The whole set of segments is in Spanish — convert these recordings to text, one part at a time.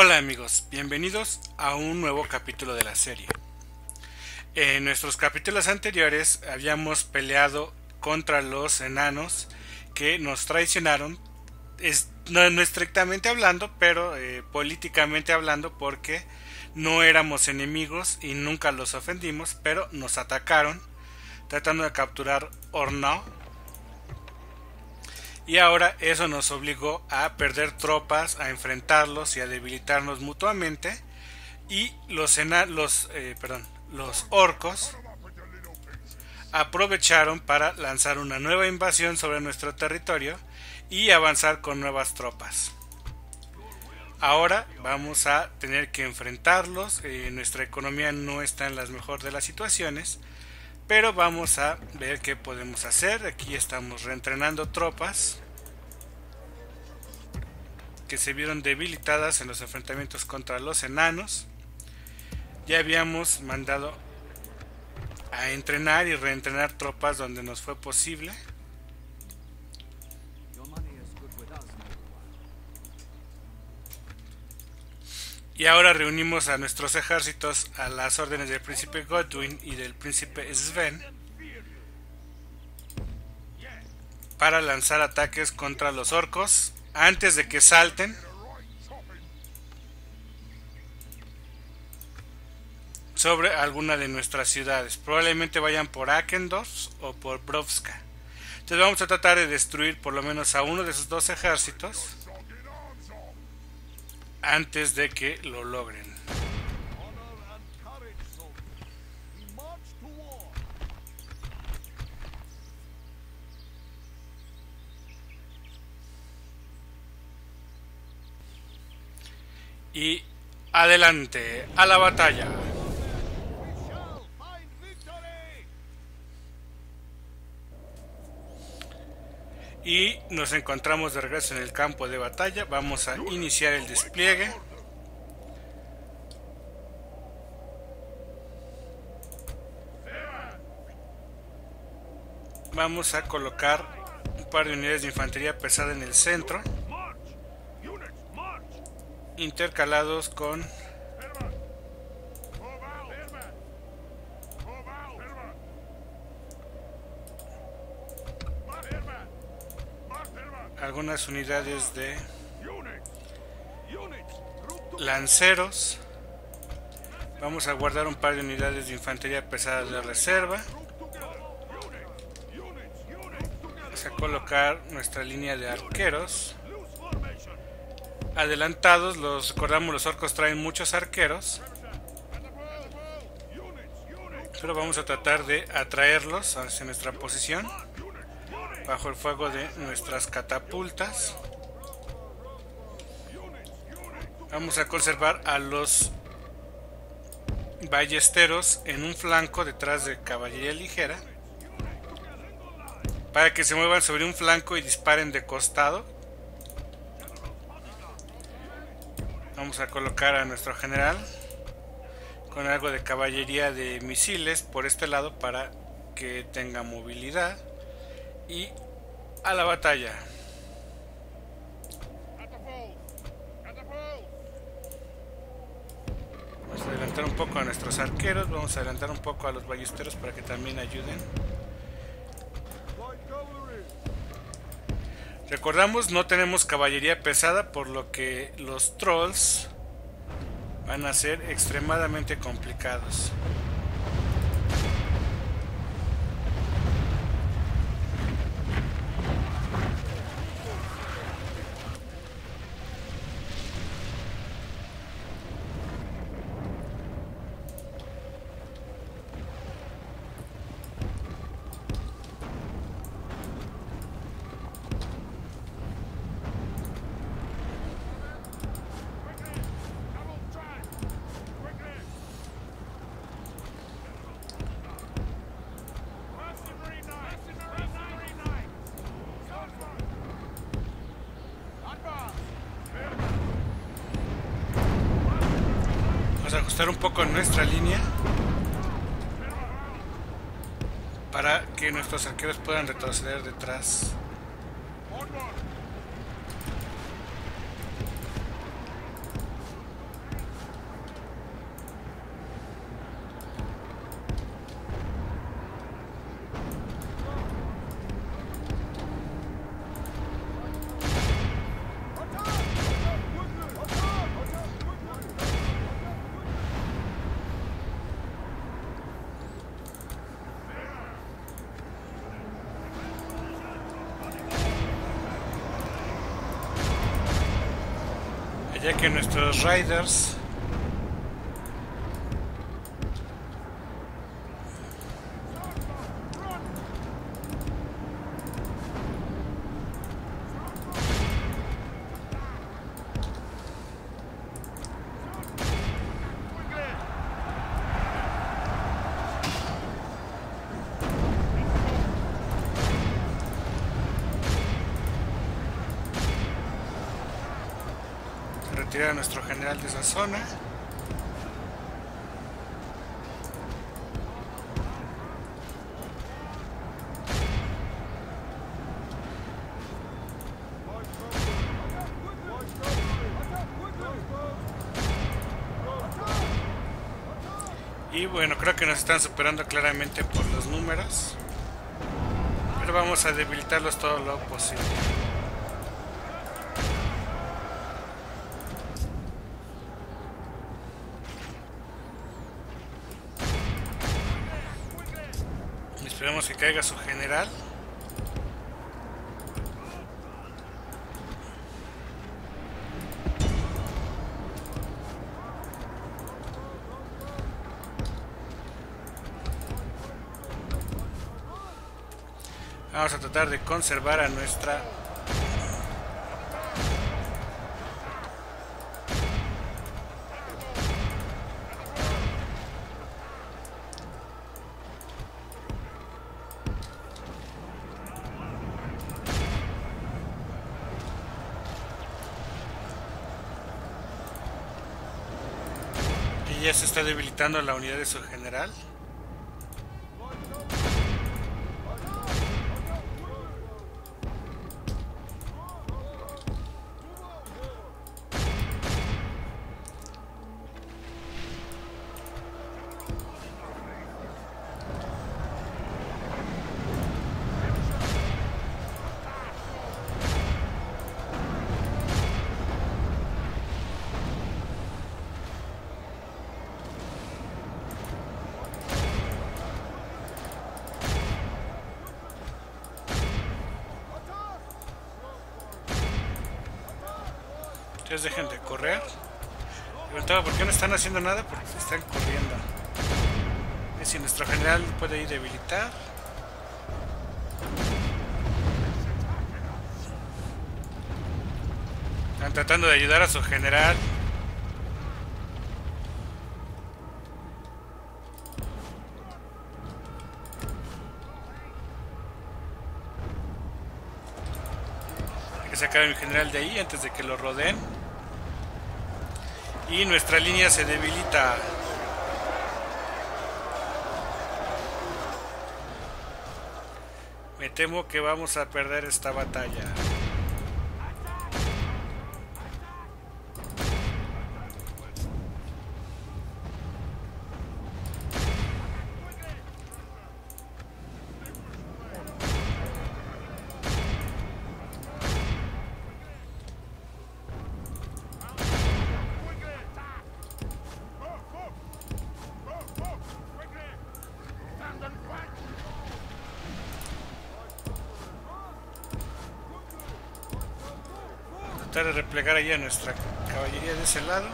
Hola amigos, bienvenidos a un nuevo capítulo de la serie. En nuestros capítulos anteriores habíamos peleado contra los enanos que nos traicionaron, no, estrictamente hablando, pero eh, políticamente hablando, porque no éramos enemigos y nunca los ofendimos, pero nos atacaron tratando de capturar Ornau y ahora eso nos obligó a perder tropas, a enfrentarlos y a debilitarnos mutuamente. Y los, eh, perdón, los orcos aprovecharon para lanzar una nueva invasión sobre nuestro territorio y avanzar con nuevas tropas. Ahora vamos a tener que enfrentarlos. Eh, nuestra economía no está en las mejores de las situaciones. Pero vamos a ver qué podemos hacer. Aquí estamos reentrenando tropas que se vieron debilitadas en los enfrentamientos contra los enanos. Ya habíamos mandado a entrenar y reentrenar tropas donde nos fue posible. Y ahora reunimos a nuestros ejércitos a las órdenes del príncipe Godwin y del príncipe Sven para lanzar ataques contra los orcos antes de que salten. sobre alguna de nuestras ciudades. Probablemente vayan por Akendorf o por Brovska. Entonces vamos a tratar de destruir por lo menos a uno de esos dos ejércitos antes de que lo logren. Y adelante a la batalla. Y nos encontramos de regreso en el campo de batalla. Vamos a iniciar el despliegue. Vamos a colocar un par de unidades de infantería pesada en el centro, intercalados con algunas unidades de lanceros. Vamos a guardar un par de unidades de infantería pesada de reserva. Vamos a colocar nuestra línea de arqueros. Adelantados, los recordamos los orcos traen muchos arqueros. Pero vamos a tratar de atraerlos hacia nuestra posición bajo el fuego de nuestras catapultas. Vamos a conservar a los ballesteros en un flanco detrás de caballería ligera para que se muevan sobre un flanco y disparen de costado. Vamos a colocar a nuestro general con algo de caballería de misiles por este lado para que tenga movilidad y a la batalla. Vamos a adelantar un poco a nuestros arqueros, vamos a adelantar un poco a los ballesteros para que también ayuden. Recordamos, no tenemos caballería pesada, por lo que los trolls van a ser extremadamente complicados. Un poco nuestra línea para que nuestros arqueros puedan retroceder detrás. Ya que nuestros riders retirar a nuestro general de esa zona. Y bueno, creo que nos están superando claramente por los números. Pero vamos a debilitarlos todo lo posible. Que caiga su general. Vamos a tratar de conservar a nuestra ya se está debilitando la unidad de su general. Ustedes dejen de correr. Por qué no están haciendo nada, porque están corriendo. Si nuestro general puede ir debilitar. Están tratando de ayudar a su general. Hay que sacar a mi general de ahí antes de que lo rodeen. Y nuestra línea se debilita. Me temo que vamos a perder esta batalla. Tratar de replegar allí a nuestra caballería de ese lado.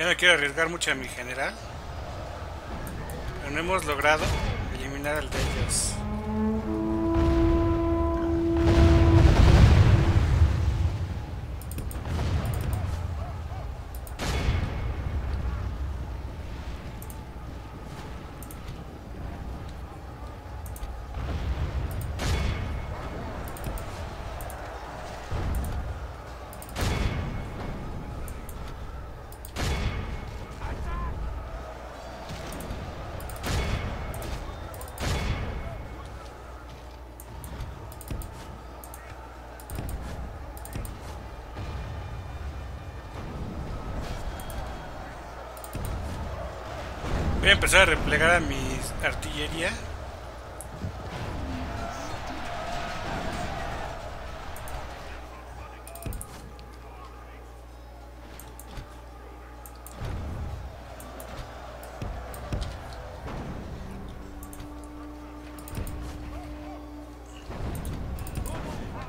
Ya no quiero arriesgar mucho a mi general. Pero no hemos logrado eliminar al de ellos. Voy a empezar a replegar a mi artillería.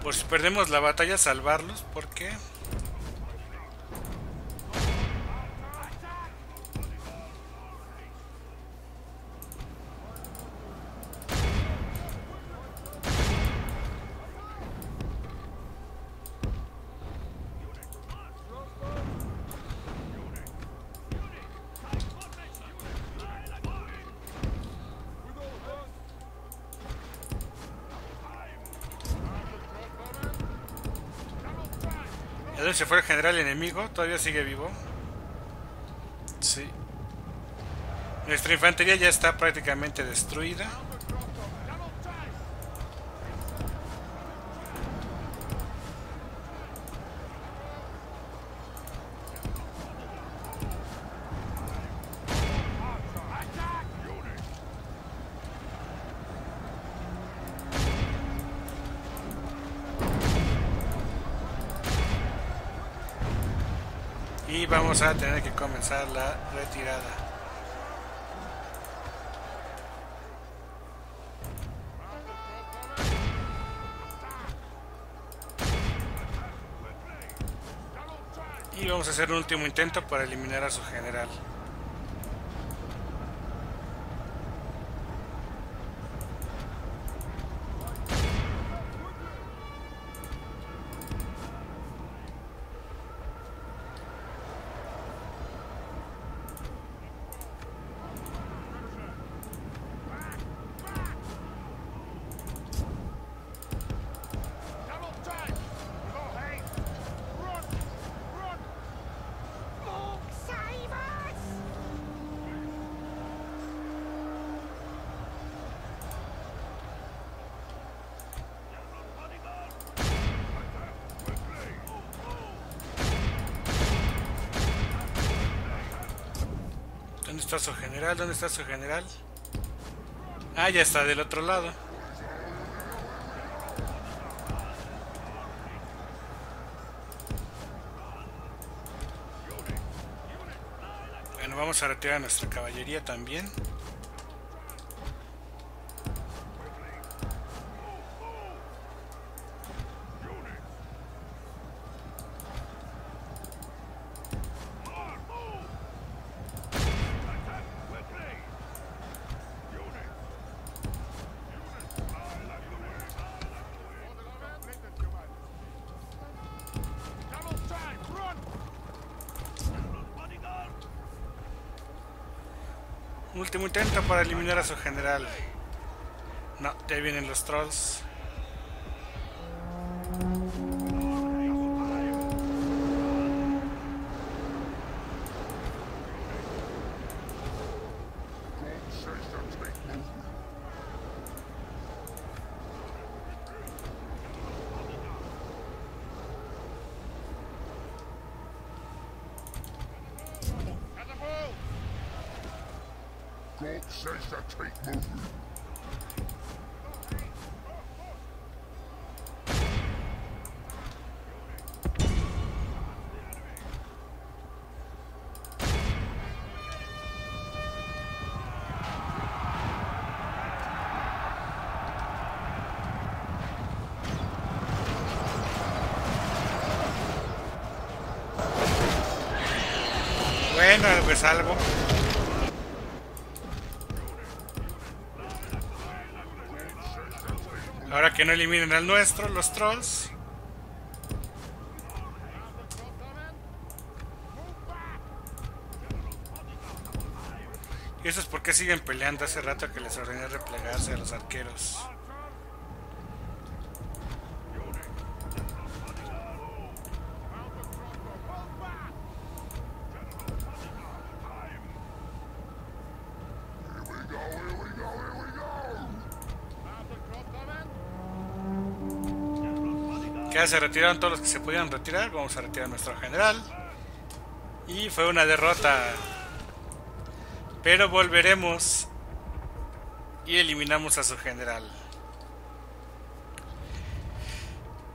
Por si perdemos la batalla, salvarlos, porque... ¿De dónde se fue el general enemigo? ¿Todavía sigue vivo? Sí. Nuestra infantería ya está prácticamente destruida. Y vamos a tener que comenzar la retirada. Y vamos a hacer un último intento para eliminar a su general. ¿Dónde está su general? ¿Dónde está su general? Ah, ya está del otro lado. Bueno, vamos a retirar a nuestra caballería también. Último intento para eliminar a su general. No, ya vienen los trolls. Bueno, pues algo. Ahora que no eliminen al nuestro, los trolls. Y eso es porque siguen peleando hace rato que les ordené replegarse a los arqueros. Que se retiraron todos los que se podían retirar. Vamos a retirar a nuestro general. Y fue una derrota Pero volveremos y eliminamos a su general.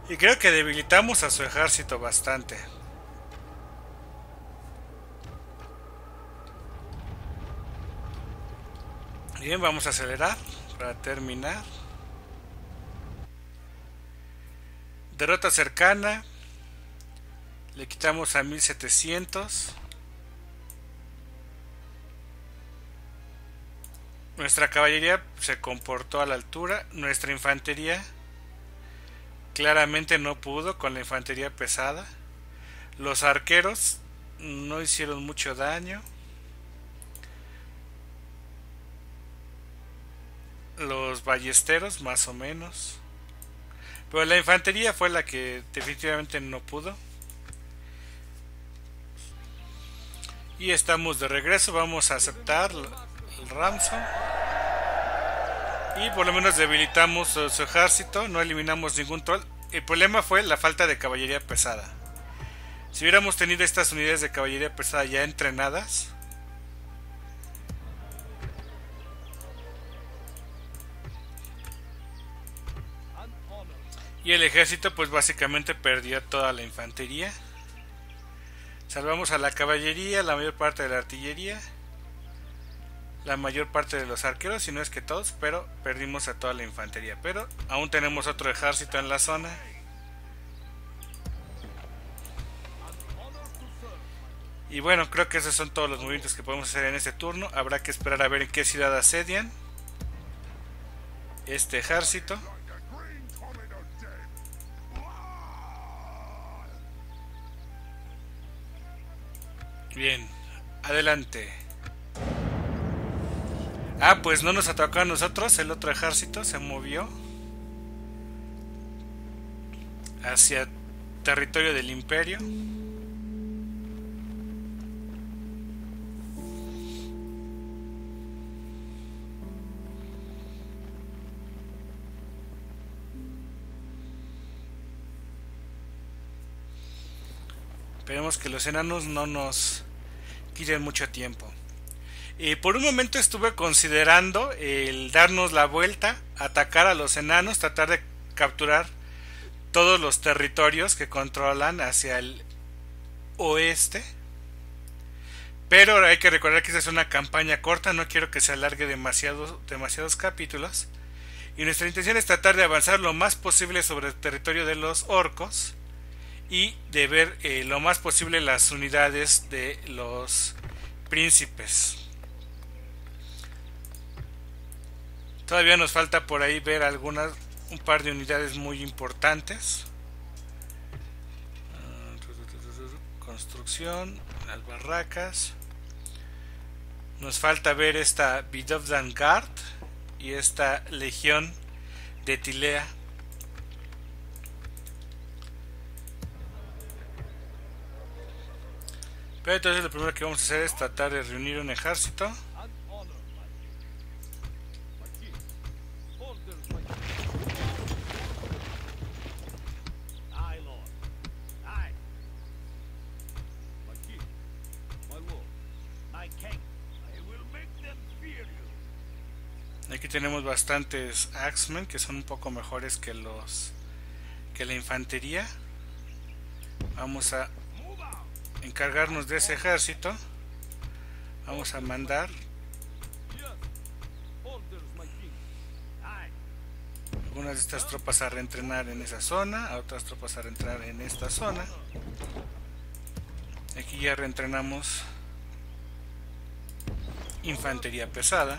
Y creo que debilitamos a su ejército bastante. Bien, vamos a acelerar para terminar. Derrota cercana. Le quitamos a 1700. Nuestra caballería se comportó a la altura. Nuestra infantería claramente no pudo con la infantería pesada. Los arqueros no hicieron mucho daño. los ballesteros más o menos. Pero la infantería fue la que definitivamente no pudo. Y estamos de regreso, vamos a aceptar el ransom. Y por lo menos debilitamos su, ejército, no eliminamos ningún troll. El problema fue la falta de caballería pesada. Si hubiéramos tenido estas unidades de caballería pesada ya entrenadas, Y el ejército pues básicamente perdió toda la infantería. Salvamos a la caballería, la mayor parte de la artillería, la mayor parte de los arqueros, si no es que todos, pero perdimos a toda la infantería. Pero aún tenemos otro ejército en la zona. Y bueno, creo que esos son todos los movimientos que podemos hacer en este turno. Habrá que esperar a ver en qué ciudad asedian este ejército. Bien, adelante. Ah, pues no nos atacó a nosotros, el otro ejército se movió hacia territorio del imperio. Esperemos que los enanos no nos mucho tiempo. Y por un momento estuve considerando el darnos la vuelta, atacar a los enanos, tratar de capturar todos los territorios que controlan hacia el oeste. Pero hay que recordar que esta es una campaña corta, no quiero que se alargue demasiado, demasiados capítulos. Y nuestra intención es tratar de avanzar lo más posible sobre el territorio de los orcos y de ver eh, lo más posible las unidades de los príncipes. Todavía nos falta por ahí ver algunas, un par de unidades muy importantes. Construcción, las barracas. Nos falta ver esta Bidovdan Guard y esta Legión de Tilea. Entonces lo primero que vamos a hacer es tratar de reunir un ejército. Aquí tenemos bastantes Axemen que son un poco mejores que los que la infantería. Vamos a encargarnos de ese ejército vamos a mandar algunas de estas tropas a reentrenar en esa zona a otras tropas a reentrenar en esta zona. Aquí ya reentrenamos infantería pesada.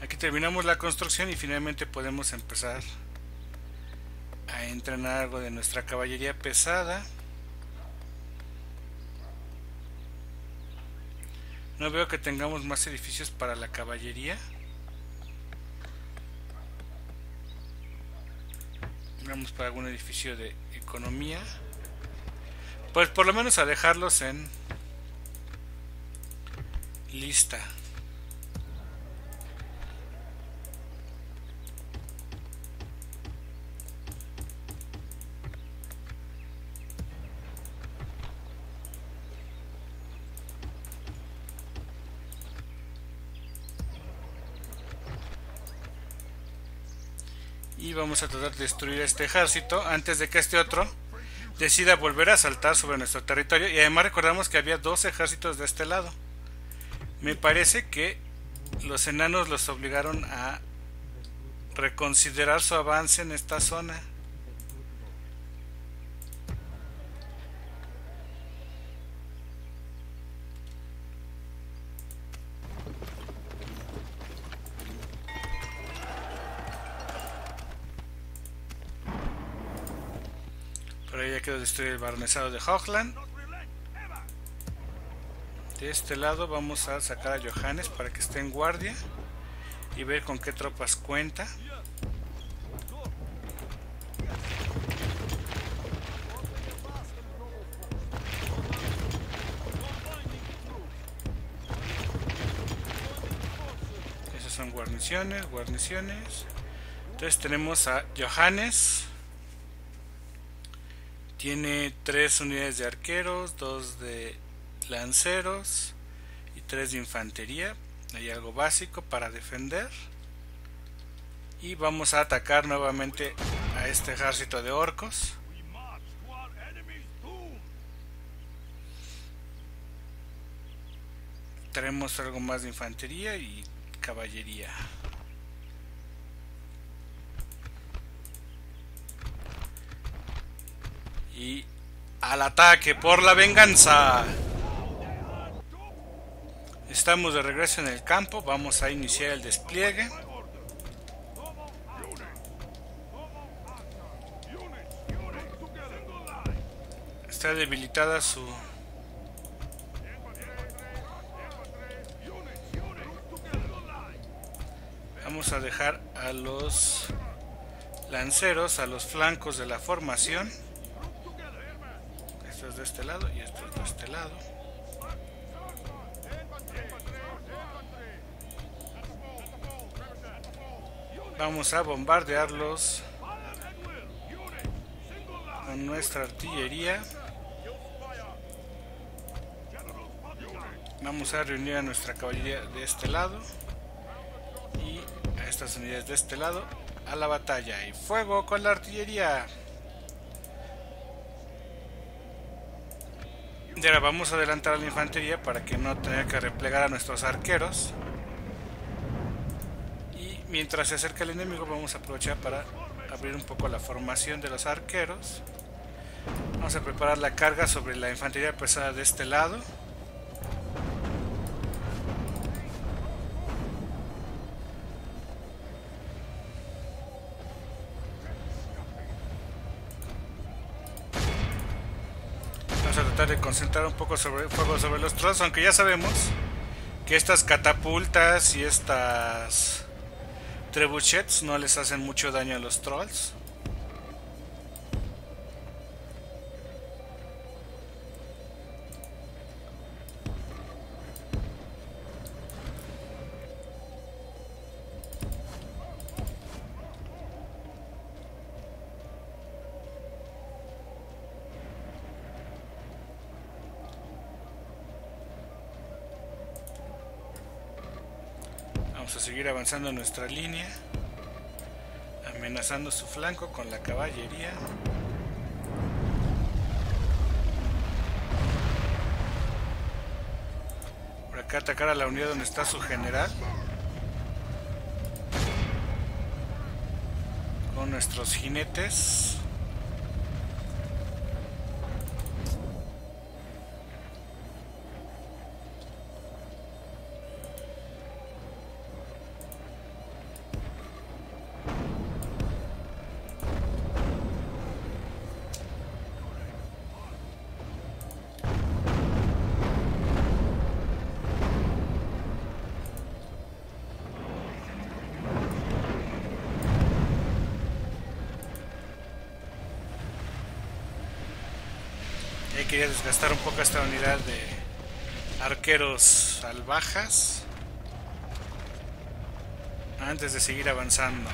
Aquí terminamos la construcción y finalmente podemos empezar a entrenar algo de nuestra caballería pesada. No veo que tengamos más edificios para la caballería. Vamos para algún edificio de economía. Pues por lo menos a dejarlos en lista. Vamos a tratar de destruir este ejército antes de que este otro decida volver a saltar sobre nuestro territorio. Y además recordamos que había dos ejércitos de este lado. Me parece que los enanos los obligaron a reconsiderar su avance en esta zona. Por ya quedó destruido el baronesado de Hochland. De este lado vamos a sacar a Johannes para que esté en guardia y ver con qué tropas cuenta. Esas son guarniciones, guarniciones. Entonces tenemos a Johannes. Tiene tres unidades de arqueros, dos de lanceros y tres de infantería. Hay algo básico para defender. Y vamos a atacar nuevamente a este ejército de orcos. Tenemos algo más de infantería y caballería. Al ataque por la venganza. Estamos de regreso en el campo, vamos a iniciar el despliegue. Está debilitada su... Vamos a dejar a los lanceros a los flancos de la formación. De este lado y esto es de este lado. Vamos a bombardearlos con nuestra artillería. Vamos a reunir a nuestra caballería de este lado y a estas unidades de este lado a la batalla. Y fuego con la artillería. Y ahora vamos a adelantar a la infantería para que no tenga que replegar a nuestros arqueros. Mientras se acerca el enemigo vamos a aprovechar para abrir un poco la formación de los arqueros. Vamos a preparar la carga sobre la infantería pesada de este lado. Concentrar un poco sobre fuego sobre los trolls, aunque ya sabemos que estas catapultas y estas trebuchets no les hacen mucho daño a los trolls. A seguir avanzando en nuestra línea, amenazando su flanco con la caballería. Por acá atacar a la unidad donde está su general. Con nuestros jinetes. Desgastar un poco esta unidad de arqueros salvajas antes de seguir avanzando.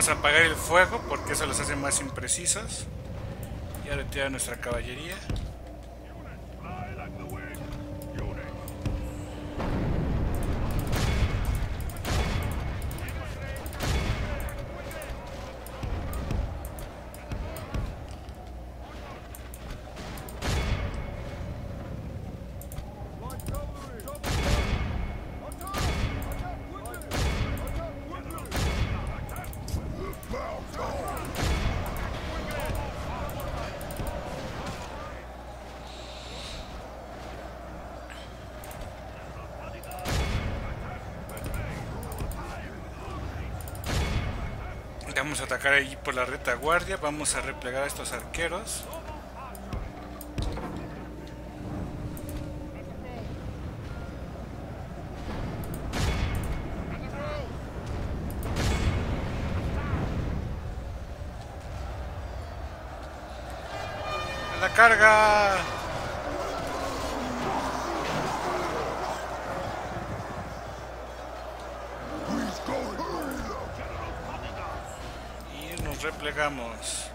Vamos a apagar el fuego porque eso los hace más imprecisos. Y a retirar nuestra caballería. Vamos a atacar ahí por la retaguardia. Vamos a replegar a estos arqueros. ¡A la carga! He's going through. Y nos replegamos.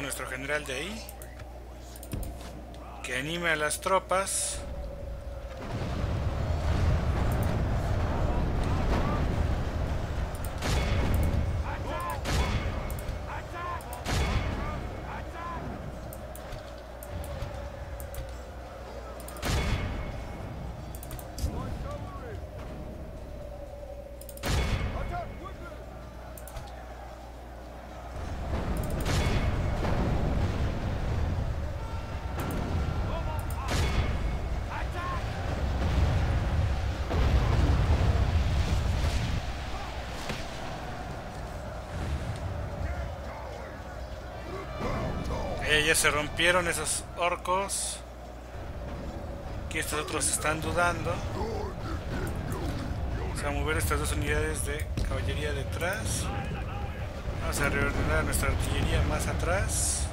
Nuestro general de ahí. Que anime a las tropas. Eh, ya se rompieron esos orcos. Aquí estos otros están dudando. Vamos a mover estas dos unidades de caballería detrás. Vamos a reordenar nuestra artillería más atrás.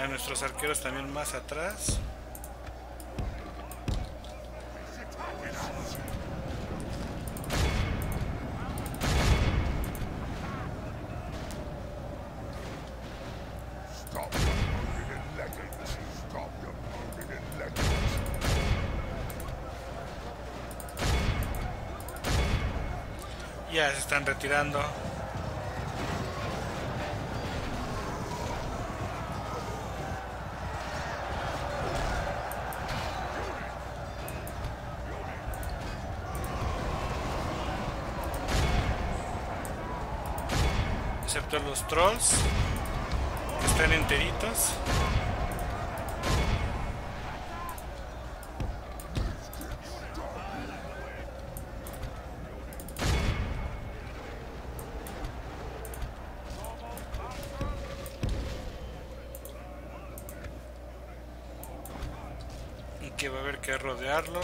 A nuestros arqueros también más atrás. Ya se están retirando. Excepto los trolls, que están enteritos. Y que va a haber que rodearlo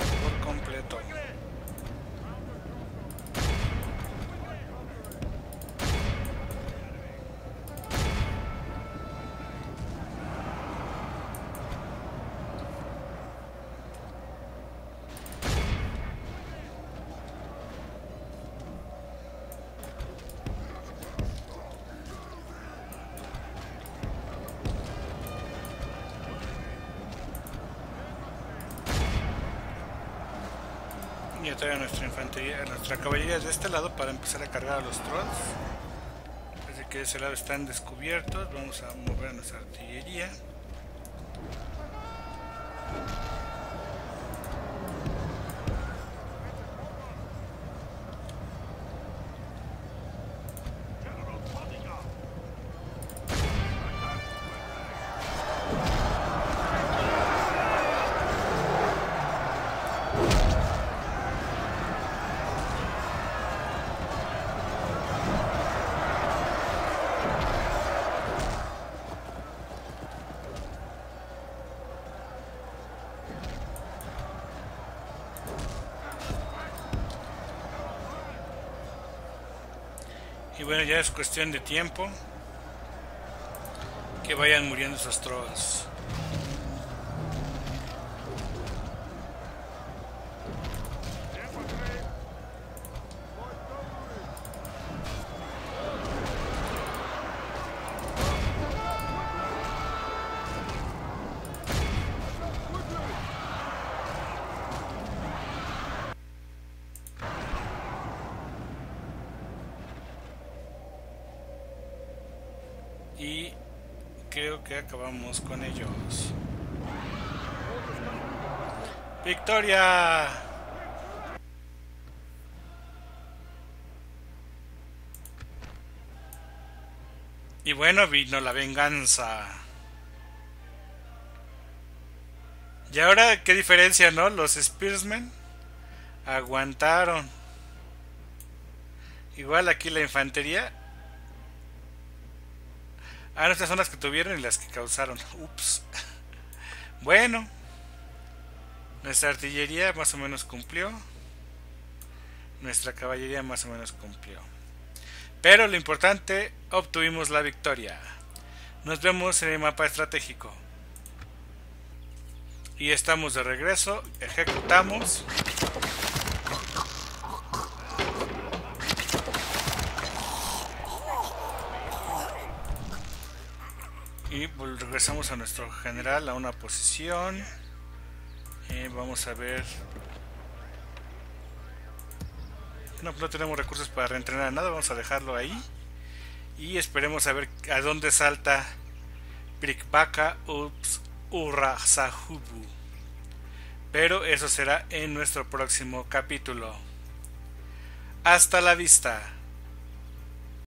Y traer a nuestra infantería, a nuestra caballería de este lado para empezar a cargar a los trolls. Desde que de ese lado están descubiertos, vamos a mover nuestra artillería. Bueno, ya es cuestión de tiempo que vayan muriendo esos trolls. Con ellos. ¡Victoria! Y bueno, vino la venganza. Y ahora, qué diferencia, ¿no? Los Spearsmen aguantaron. Igual aquí la infantería Ah, no, estas son las que tuvieron y las que causaron. Ups. Bueno. Nuestra artillería más o menos cumplió. Nuestra caballería más o menos cumplió. Pero lo importante, obtuvimos la victoria. Nos vemos en el mapa estratégico. Y estamos de regreso. Ejecutamos. Y regresamos a nuestro general a una posición. Eh, vamos a ver. No, no tenemos recursos para reentrenar nada vamos a dejarlo ahí. Y esperemos a ver a dónde salta Prikbaka Ups Urrasahubu pero eso será en nuestro próximo capítulo. Hasta la vista